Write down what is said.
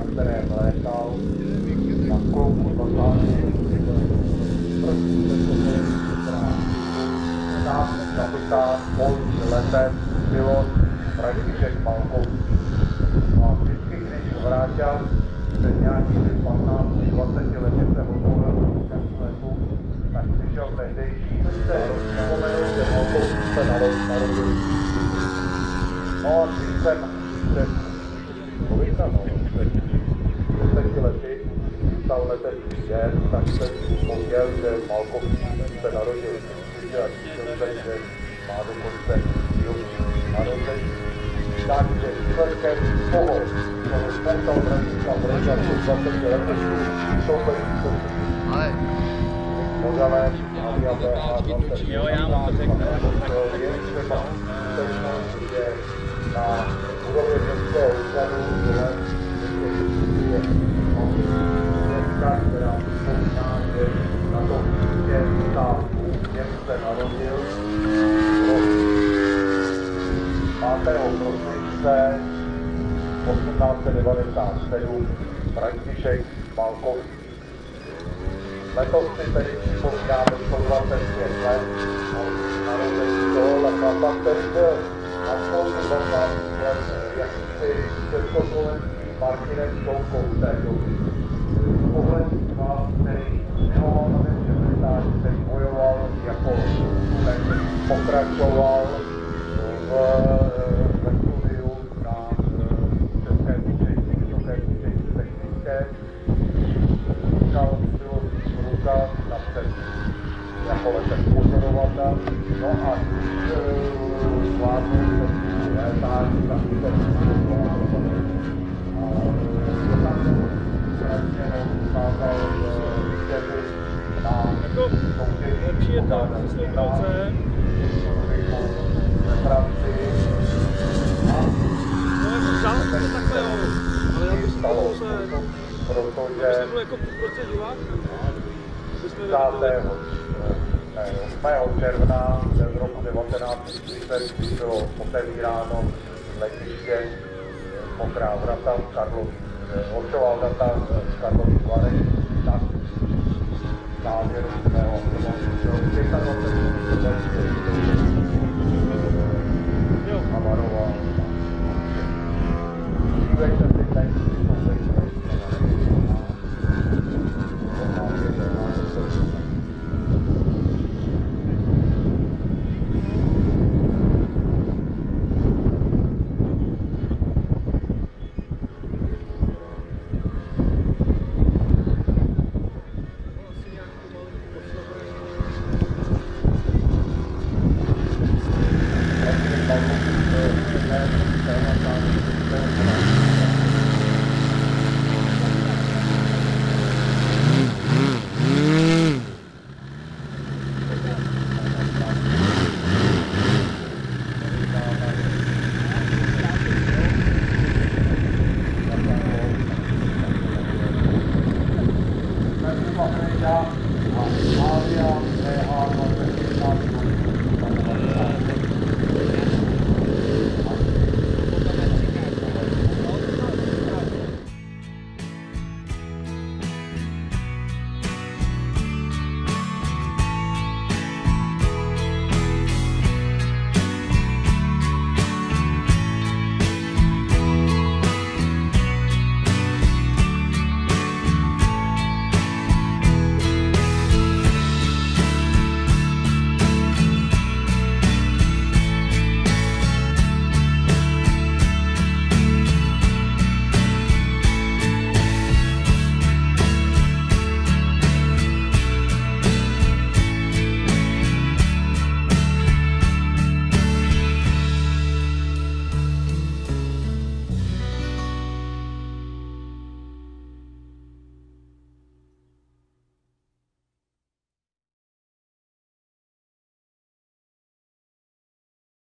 Michal, na kloubu zatáhne první nápis kapitán, polní letec, pilot, František Malkovský. A vždycky, když vrátil před nějakými 15-20 lety se hotovil v letu, tak přišel tehdejší, se vzpomenul, že Malkovský se narodil. No a když jsem před no, 10 lety stal letecký den, tak jsem vzpomněl, že Malkovský se narodil v a cítil jsem, že má dokonce výročí narození. Takže výsledkem toho, toho sporta obraníka Breda před 20 lety, to výsledky. Ale Modelem Avia BH20. Jo, já mu to řeknu. Je třeba že na budově městského úřadu prosince 1897 František Malkovský. Letos si tedy připomínáme 125 let narození toho chlapa, který byl aspoň 15 let jakýsi československý Martinec Šoukou v té doby. Pohlední chlap, který miloval na věc který bojoval jako pokračoval v, ve studiu na České učení, Vysoké učení technické, říkal silový průkaz napřed jako letec pozorovatel, no a když zvládnul ten létání, tak se pozoroval. A je tam strašně ukázal štěpy na Jako lepší je to při sloupilce. ve Francii. A No jako žádný to takhle jo. Ale já bych stalo se... protože Kdyby byl jako půl procent divák, bychom 10. 8. června v roku 1930 bylo otevíráno letiště Mokrá vrata v Karlových, Orčová vrata v Karlových Varech, 打完这个东西我往想往回走这三个位是在这里。Asia, Australia, they are